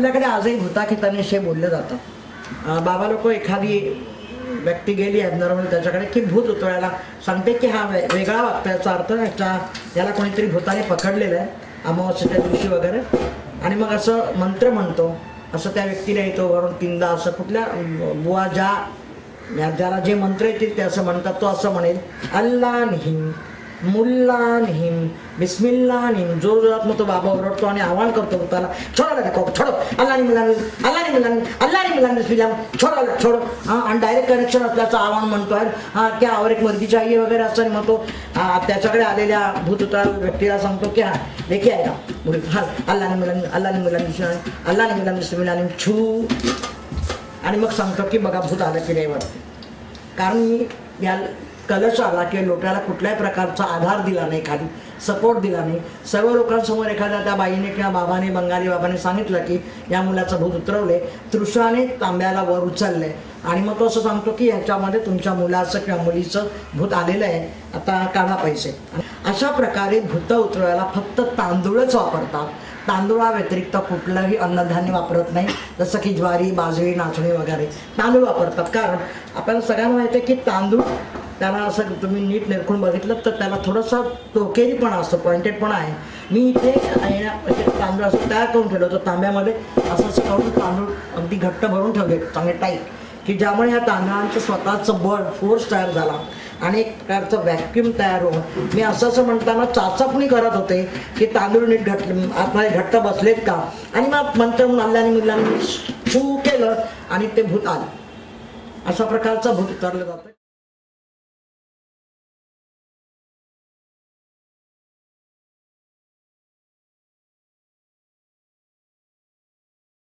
आपल्याकडे आजही भूताखिताने शे बोललं जातं बाबा लोक एखादी व्यक्ती गेली आहे नॉर्मल त्याच्याकडे की भूत उतरायला सांगते की हा वेगळा वाक्याचा अर्थ ह्याच्या याला कोणीतरी भूताने पकडलेलं आहे अमावस्येच्या दिवशी वगैरे. आणि मग असं मंत्र म्हणतो. असं त्या व्यक्तीला येतो वरून तीनदा असं कुठल्या बुवा ज्या या- ज्याला जे मंत्र येतील ते असं म्हणतात तो असं म्हणेल अल्ला निहिम मुल्ला निहिम बिस्मिल्ला निहिम जो जोरात मग तो बाबा ओरडतो आणि आव्हान करतो त्याला छोडो लगा को छोडो अल्ला नि अल्लानी अल्ला नि मिला अल्ला नि मिला बिस्मिल्ला छोडो छोडो. हां आणि डायरेक्ट कनेक्शन असल्याचं आव्हान म्हणतो आहे हां त्या आवर एक मुर्गी चाहिए वगैरे असं आणि म्हणतो त्याच्याकडे आलेल्या भूतुता व्यक्तीला सांगतो की हा देखी आहे का? मुली हा अल्ला नि मिला अल्ला नि मिला अल्ला नि बिस्मिल्ला छू. आणि मग सांगतो की बघा भूत आलं की नाही वाटते कारण मी या कलशाला किंवा लोट्याला कुठल्याही प्रकारचा आधार दिला नाही खाली सपोर्ट दिला नाही. सर्व लोकांसमोर एखाद्या त्या बाईने किंवा बाबाने बंगाली बाबाने सांगितलं की या मुलाचं भूत उतरवले तृषाने तांब्याला वर उचलले आणि मग तो असं सांगतो की ह्याच्यामध्ये तुमच्या मुलाचं किंवा मुलीचं भूत आलेलं आहे आता काढा पैसे. अशा प्रकारे भूत उतरवायला फक्त तांदूळच वापरतात. तांदूळाव्यतिरिक्त कुठलंही अन्नधान्य वापरत नाही जसं की ज्वारी बाजरी नाचणी वगैरे तांदूळ वापरतात. कारण आपल्याला सगळ्यांना माहिती आहे की तांदूळ त्याला असं तुम्ही नीट निरखून बघितलं तर त्याला थोडंसं टोकेरीपणा असतो पॉइंटेडपणा आहे. मी इथे तांदूळ असं तयार करून ठेवलं होतं तांब्यामध्ये. असं असं करून तांदूळ अगदी घट्ट भरून ठेवले चांगले टाईट की ज्यामुळे ह्या तांदळांचं स्वतःचं बळ फोर्स तयार झाला. आणि एक प्रकारचं व्हॅक्युम तयार होऊन मी असं असं म्हणताना चाचपणी करत होते की तांदूळ नीट घट आतमध्ये घट्ट बसलेत का? आणि मग मंत्र म्हणून अल्लाने मुलांनी छू केलं आणि ते भूत आलं. अशा प्रकारचं भूत उतरलं जातं